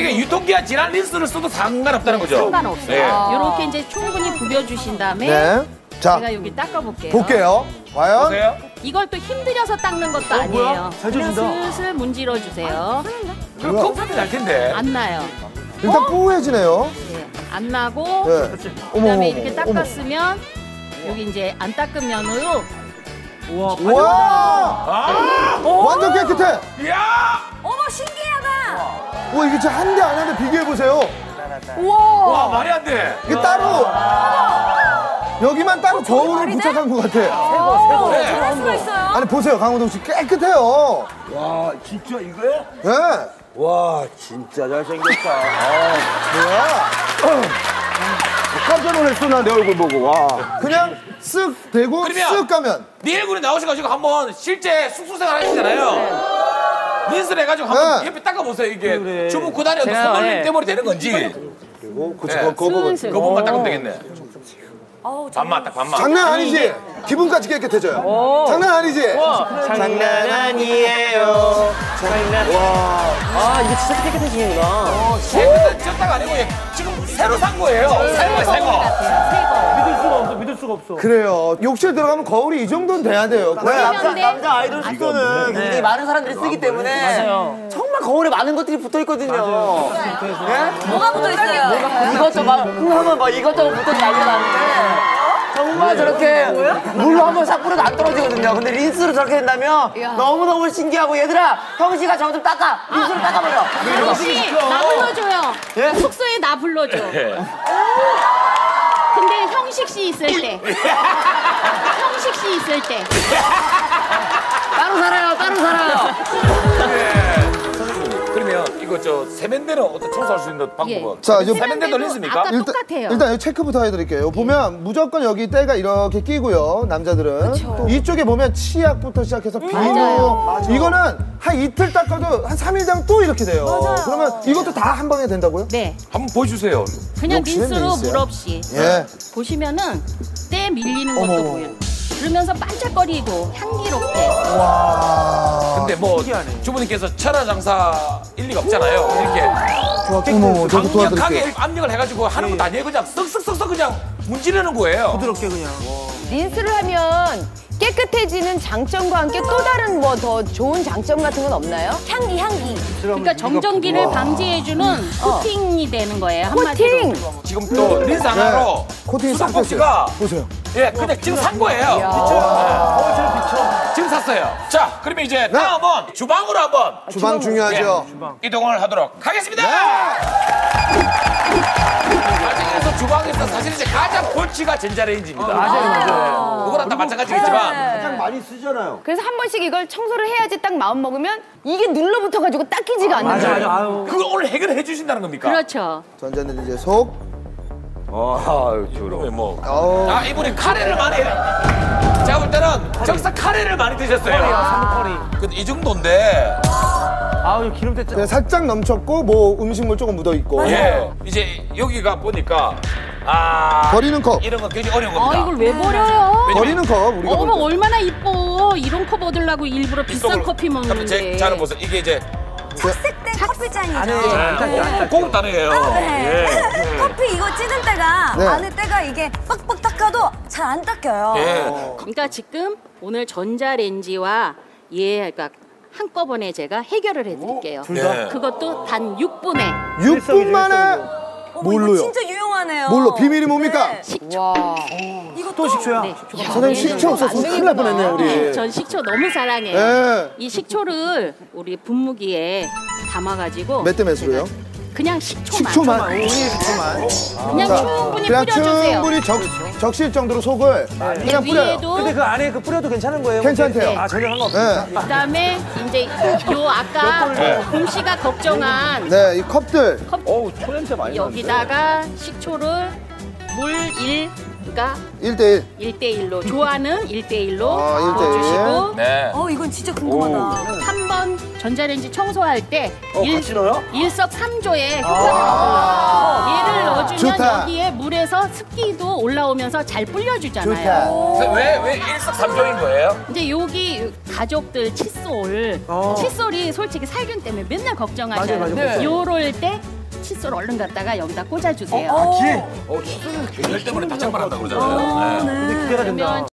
이게 유통기한 지난 린스를 써도 상관없다는 거죠? 상관없어요. 네. 이렇게 이제 충분히 부벼주신 다음에 네. 자, 제가 여기 닦아볼게요. 볼게요. 과연? 보세요. 이걸 또 힘들여서 닦는 것도 아니에요. 그냥 슬슬 문질러 주세요. 그럼 거품이 날 텐데. 안 나요. 일단 뿌해지네요. 네, 안 나고 네. 어머, 그다음에 어머, 이렇게 어머. 닦았으면 여기 이제 안 닦은 면으로 와! 아! 완전 깨끗해. 이야! 신기하다. 와, 이게 진짜 한 대안 하는데 비교해 보세요. 와, 말이 안 돼. 이게 따로. 여기만 따로 거울을 말이 돼? 부착한 것 같아. 어, 네. 저럴 수가 있어요. 아니, 보세요. 강호동 씨 깨끗해요. 와 진짜 이거야? 네. 와 진짜 잘생겼다. 뭐야? 깜짝 놀랐어 나 내 얼굴 보고 와. 그냥 쓱 대고 그러면- 쓱 가면. 네 얼굴이 나오셔가지고 한번 실제 숙소생활 하시잖아요. 린스를 해가지고 한번 네. 옆에 닦아보세요. 이게 주부 구단이 어떤 손놀림 때문에 되는 건지. 그리고 그치, 네. 거, 거 부분. 슬슬. 그 부분만 닦으면 되겠네. 어우, 반만 딱 반만. 장난 아니지? 기분까지 깨끗해져요. 장난 아니지? 장난 아니에요. 아 이게 진짜 깨끗해지는구나. 깨끗한 졌다가 아니고 얘 지금 새로 산 거예요. 새 거, 새 거. 수가 없어. 그래요. 욕실 들어가면 거울이 이 정도는 돼야 돼요. 왜? 남자, 남자 아이돌 숙소는 굉장히 많은 사람들이 쓰기 때문에 정말 거울에 많은 것들이 붙어 있거든요. 뭐가 붙어 있어요? 이것저것 막 흥하면 막 이것저것 붙어 난리가 나는데 정말 저렇게 물로 한번 싹 뿌려도 안 떨어지거든요. 근데 린스로 저렇게 된다면 너무너무 신기하고 얘들아 형씨가 저 좀 닦아 린스로 닦아버려. 혹시 나 불러줘요. 예? 숙소에 나 불러줘. 형식 씨 있을 때. 형식 씨 있을 때. 저 세면대는 어떤 청소할 수 있는 방법은? 자, 이제 세면대도 린스입니까? 아까 똑같아요. 일단 체크부터 해드릴게요. 보면 무조건 여기 때가 이렇게 끼고요. 남자들은 또 이쪽에 보면 치약부터 시작해서 비누 맞아요. 이거는 한 이틀 닦아도 한 3일 장또 이렇게 돼요. 그러면 이것도 다 한 방에 된다고요? 네. 한번 보여주세요. 그냥 린스야. 물 없이. 예. 보시면은 때 밀리는 것도 어머, 보여요. 그러면서 반짝거리고 향기롭게. 와. 근데 뭐 주부님께서 천하장사 일리가 없잖아요. 이렇게 어머, 저도 도와드릴게요. 강력하게 압력을 해가지고 하는 것도 아니에요. 그냥 쓱쓱쓱쓱 그냥 문지르는 거예요. 부드럽게 그냥. 린스를 하면 깨끗해지는 장점과 함께 또 다른 뭐 더 좋은 장점 같은 건 없나요? 향기 향기. 그러니까 정전기를 방지해주는 코팅이 되는 거예요. 한마디로. 코팅! 지금 또 린스 하나로 네. 코팅이 싹 수도꼭지가 됐어요. 보세요. 예, 그냥 지금 산 거예요. 네. 샀어요. 자, 그러면 이제 다음은 주방으로 한번 주방 중요하죠. 예, 이동을 하도록 하겠습니다. 가정에서 주방에서 사실 이제 가장 골치가 전자레인지입니다. 맞아요, 맞아요. 그거랑 다 마찬가지겠지만 가장 많이 쓰잖아요. 그래서 한 번씩 이걸 청소를 해야지 딱 마음 먹으면 이게 눌러붙어가지고 닦이지가 않는 거예요. 그걸 오늘 해결해 주신다는 겁니까? 그렇죠. 전자는 이제 속. 아유 주로. 뭐. 어우. 아, 이분이 카레를 많이 해. 적사 카레를 많이 드셨어요. 근데 이 정도인데, 아유 기름때 짜. 그냥 살짝 넘쳤고 뭐 음식물 조금 묻어 있고. 예, 이제 여기가 보니까, 아. 버리는 컵. 이런 건 굉장히 어려운 아, 겁니다. 이걸 왜 버려요? 버리는 컵 우리가 어머. 얼마나 이뻐. 이런 컵 얻으려고 일부러 비싼 커피 그럼 제 먹는데. 자는 보세요. 이게 이제 착색된 커피잔이죠. 어, 고급다네요. 네. 커피 이거 찌는 때가 네. 안에 때가 이게 빡빡 닦아도 잘 안 닦여요. 예. 그러니까 지금 오늘 전자레인지와 얘가 그러니까 한꺼번에 제가 해결을 해드릴게요. 예. 그것도 단 6분에 6분 만에 뭘로요? 이거 진짜 유용하네요. 뭘로? 비밀이 뭡니까? 네. 와. 이것도 또 식초야. 네. 사장님 식초 없어서 큰일 날 뻔했네요 우리. 전 식초 너무 사랑해요. 예. 이 식초를 우리 분무기에 담아가지고 몇 대 몇으로요? 그냥 식초만, 식초만. 그냥 자, 충분히 그냥 뿌려주세요. 충분히 적, 적실 정도로 속을 그냥 뿌려요. 위에도 근데 그 안에 그 뿌려도 괜찮은 거예요? 괜찮대요. 아 전혀 상관없어. 네. 그다음에 이제 요 아까 곰 씨가 걱정한 네, 이 컵들. 어우 초냄새 많이 나는데. 여기다가 식초를 물 1, 그러니까 1대1. 1대1로 좋아하는 1대1로 아, 일대일. 부어주시고 네. 어, 이건 진짜 궁금하다. 한번 전자레인지 청소할 때 어, 일, 같이 넣어요? 일석삼조의 효과가 얘를 넣어주면 좋다. 여기에 물에서 습기도 올라오면서 잘 불려주잖아요. 좋다. 왜, 왜 일석삼조인 거예요? 이제 여기 가족들 칫솔, 칫솔이 솔직히 살균 때문에 맨날 걱정하잖아요. 맞아요. 요럴 때 칫솔 얼른 갖다가 여기다 꽂아주세요. 어, 칫솔 때문에 다짝만 한다고 그러잖아요. 네. 그러면